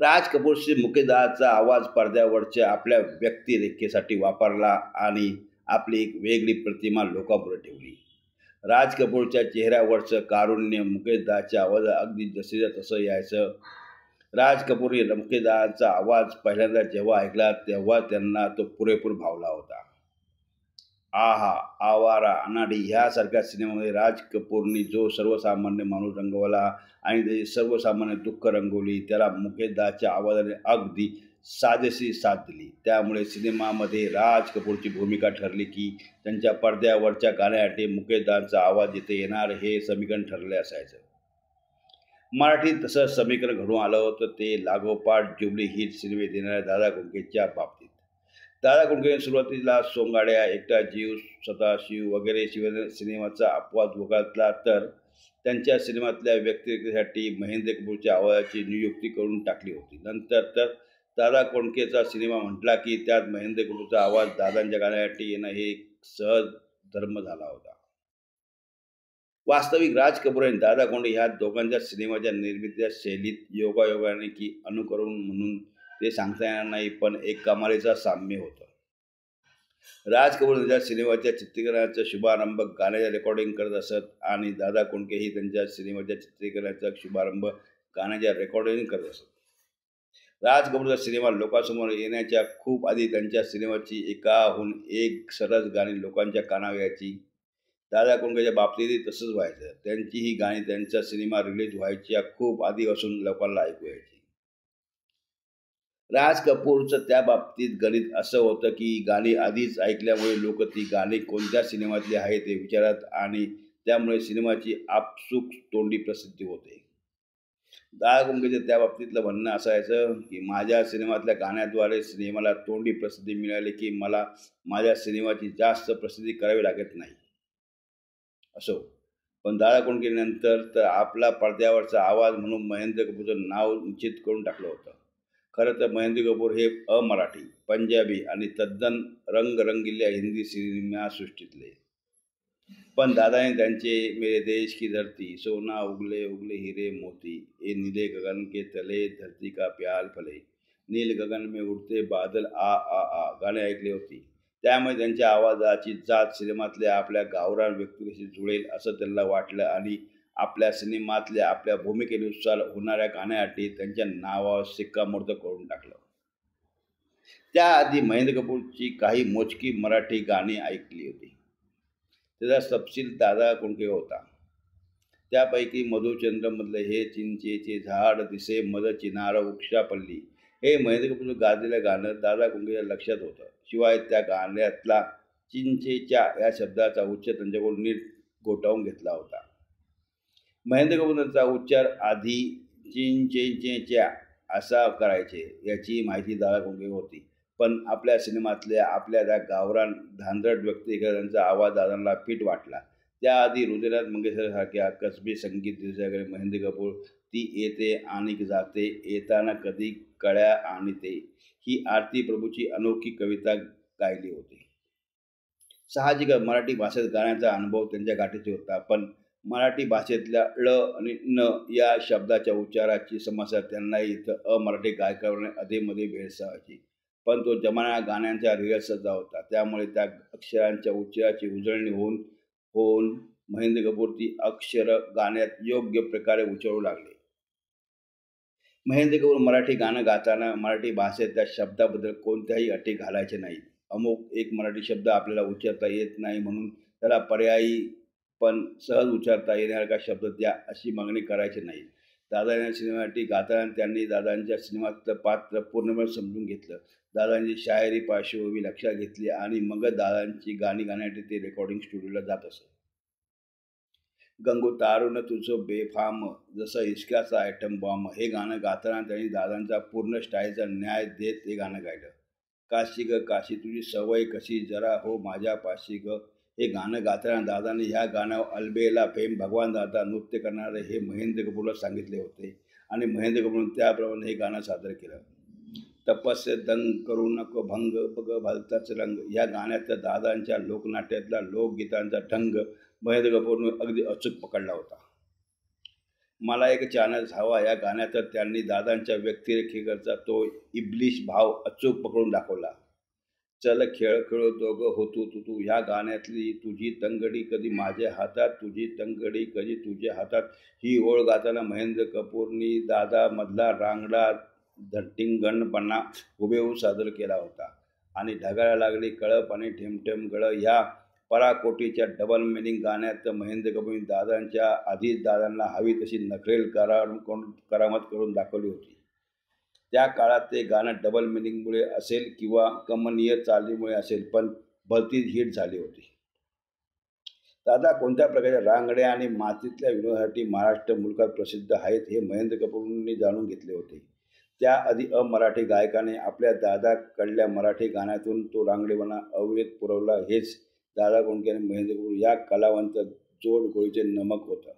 राज कपूरशी मुकेदाचा आवाज पडद्यावरच्या आपल्या व्यक्तिरेखेसाठी वापरला आणि आपली एक वेगळी प्रतिमा लोकांपुढे ठेवली. राज कपूरच्या चेहऱ्यावरचं कारुण्य मुकेशदाच्या आवाज अगदी जसेच्या तसं यायचं. राज कपूरने मुकेशदाचा आवाज पहिल्यांदा जेव्हा ऐकला तेव्हा त्यांना तो पुरेपूर भावला होता. आहा आवारा अनाडी ह्यासारख्या सिनेमामध्ये राज कपूरनी जो सर्वसामान्य माणूस रंगवला आणि त्याची सर्वसामान्य दुःख रंगवली त्याला मुकेशदाच्या आवाजाने अगदी साजेशी साथ दिली. त्यामुळे सिनेमामध्ये राज कपूरची भूमिका ठरली की त्यांच्या पडद्यावरच्या गाण्यासाठी मुकेशदांचा आवाज इथे येणार हे समीकरण ठरले असायचं. मराठीत तसं समीकरण घडून आलं होतं. ते लागोपाठ जुबली हिट सिनेमे देणाऱ्या दादा कुंकेच्या बाबतीत. दादा कुलकर्णी सुरुवातीला सोंगाड्या एकटा जीव सदाशिव वगैरे शिव सिनेमाचा अपवाद वगळला तर त्यांच्या सिनेमातल्या व्यक्तिरेखेसाठी महेंद्र कपूरच्या आवाजाची नियुक्ती करून टाकली होती. नंतर तर दादा कोंडकेचा सिनेमा म्हटला की त्यात महेंद्र कपूरचा आवाज दादांच्या गाण्यासाठी येणं हे सहज धर्म झाला होता. वास्तविक राज कपूर आणि दादा कोंडे ह्या दोघांच्या सिनेमाच्या निर्मितीच्या शैलीत योगायोगाने की अनुकरण म्हणून ते सांगता येणार नाही पण एक कमालीचा साम्य होतं. राज कपूर त्यांच्या सिनेमाच्या चित्रीकरणाचा शुभारंभ गाण्याच्या रेकॉर्डिंग करत असत आणि दादा कोंडकेही त्यांच्या सिनेमाच्या चित्रीकरणाचा शुभारंभ गाण्याच्या रेकॉर्डिंग करत असत. राज कपूरचा सिनेमा लोकांसमोर येण्याच्या खूप आधी त्यांच्या सिनेमाची एकाहून एक सरस गाणी लोकांच्या कानावर यायची. दादा कोंडकेच्या बाबतीतही तसंच व्हायचं. त्यांची ही गाणी त्यांचा सिनेमा रिलीज व्हायच्या खूप आधीपासून लोकांना ऐकू यायची. राज कपूरचं त्या बाबतीत गणित असं होतं की गाणी आधीच ऐकल्यामुळे लोक ती गाणी कोणत्या सिनेमातली आहे ते विचारत आणि त्यामुळे सिनेमाची आपसूक तोंडी प्रसिद्धी होते. दादा त्या बाबतीतलं म्हणणं असायचं की माझ्या सिनेमातल्या गाण्याद्वारे सिनेमाला तोंडी प्रसिद्धी मिळाली की मला माझ्या सिनेमाची जास्त प्रसिद्धी करावी लागत नाही. असो पण दादा कोंडकेनंतर तर आपला पडद्यावरचा आवाज म्हणून महेंद्र कपूरचं नाव निश्चित करून टाकलं होतं. खरं तर महेंद्र कपूर हे अमराठी पंजाबी आणि तद्दन रंगरंगिल्या हिंदी सिनेमासृष्टीतले पण दादाने त्यांचे मेरे देश की धरती सोना उगले उगले हिरे मोती ए नीले गगन के तले धरती का प्याल फले. नील गगन में उडते बादल आ आ आ गाणे ऐकले होती. त्यामुळे त्यांच्या आवाजाची जात सिनेमातल्या आपल्या गावरान व्यक्तीशी जुळेल असं त्यांना वाटलं आणि आपल्या सिनेमातल्या आपल्या भूमिकेनुसार होणाऱ्या गाण्यासाठी त्यांच्या नावावर शिक्कामोर्तब करून टाकलं. त्याआधी महेंद्र कपूरची काही मोजकी मराठी गाणी ऐकली होती. त्याचा तपशील दादा कोंडके होता? त्यापैकी मधुचंद्रमधलं हे चिंचेचे झाड दिसे मद चिनार वृक्षापल्ली हे महेंद्र कपूर गाजलेलं गाणं दादा कुंकेच्या लक्षात होतं. शिवाय त्या गाण्यातला चिंचेच्या या शब्दाचा उच्च त्यांच्याकडून नीट गोटावून घेतला होता. महेंद्र कपूरचा उच्चार आधी चिंचेच्या असा करायचे याची माहिती दादा होती. पण आपल्या सिनेमातल्या आपल्या त्या गावरान धांदरट व्यक्तिगतांचा आवाज दादांना फिट वाटला. त्याआधी हृदयनाथ मंगेशकरसारख्या कसबी संगीत दिवसाकडे महेंद्र कपूर ती येते आणि जाते येताना कधी कळ्या आणि ते. ही आरती प्रभूची अनोखी कविता गायली होती. साहजिकच मराठी भाषेत गाण्याचा अनुभव त्यांच्या गाठीचे होता पण मराठी भाषेतल्या ळ आणि न या शब्दाच्या उच्चाराची समस्या त्यांनाही इथं अमराठी गायकाने अधेमध्ये भेडसावायची पण तो जमाना गाण्यांचा रिहर्सलचा होता. त्यामुळे त्या अक्षरांच्या उच्चाराची उजळणी होऊन होऊन महेंद्र कपूर ती अक्षर गाण्यात योग्य प्रकारे उचलू लागले. महेंद्र कपूर मराठी गाणं गाताना मराठी भाषेत त्या शब्दाबद्दल कोणत्याही अटी घालायचे नाहीत. अमुक एक मराठी शब्द आपल्याला उच्चारता येत नाही म्हणून त्याला पर्यायी पण सहज उच्चारता येण्यासारखा शब्द द्या अशी मागणी करायची नाही. दादा सिनेमासाठी गाताना त्यांनी दादांच्या सिनेमातलं पात्र पूर्णपणे समजून घेतलं. दादांची शायरी पार्श्वभूमी लक्षात घेतली आणि मग दादांची गाणी गाण्यासाठी ते रेकॉर्डिंग स्टुडिओला जात असत गंगू तारुण तुझं बेफाम जसं इश्काचा आयटम बॉम्ब हे गाणं गाताना त्यांनी दादांचा पूर्ण स्टाईलचा न्याय देत हे गाणं गायलं. काशी ग काशी तुझी सवय कशी? जरा हो माझ्या पाशी ग. हे गाणं गाताना दादाने ह्या गाण्यावर अलबेला फेम भगवान दादा नृत्य करणारे हे महेंद्र कपूरला सांगितले होते. आणि महेंद्र कपूरने त्याप्रमाणे हे गाणं सादर केलं. तपस्य दंग करू नको भंग बग भलताच रंग. या गाण्यातल्या दादांच्या लोकनाट्यातला लोकगीतांचा ढंग महेंद्र कपूरने अगदी अचूक पकडला होता. मला एक चॅनल्स हवा या गाण्यात त्यांनी दादांच्या व्यक्तिरेखेकडचा तो इब्लिश भाव अचूक पकडून दाखवला. चल खेळ खेळो दोघं होतो तू तू. ह्या गाण्यातली तुझी तंगडी कधी माझ्या हातात तुझी तंगडी कधी तुझ्या हातात. ही ओळ गाताना महेंद्र कपूरनी दादा मधला रांगडा धट्टिंगणपणा हुबेहूब सादर केला होता. आणि ढगाळा लागली कळप आणि ठेमठेम गळ. ह्या पराकोटीच्या डबल मिनिंग गाण्यात महेंद्र कपूरने दादांच्या आधीच दादांना हवी तशी नखरेल करा करामत करून दाखवली होती. त्या काळात ते गाणं डबल मिनिंगमुळे असेल किंवा कमनीय चालीमुळे असेल पण भलतीच हिट झाली होती. दादा कोणत्या प्रकारच्या रांगड्या आणि मातीतल्या विनोदासाठी महाराष्ट्र मुलकात प्रसिद्ध आहेत हे महेंद्र कपूरनी जाणून घेतले होते. त्याआधी अमराठी गायकाने आपल्या दादाकडल्या मराठी गाण्यातून तो रांगडेपणा अविरत पुरवला. हेच दादा कोंडके आणि महेंद्र कपूर या कलावंत जोड गोळीचे नमक होतं.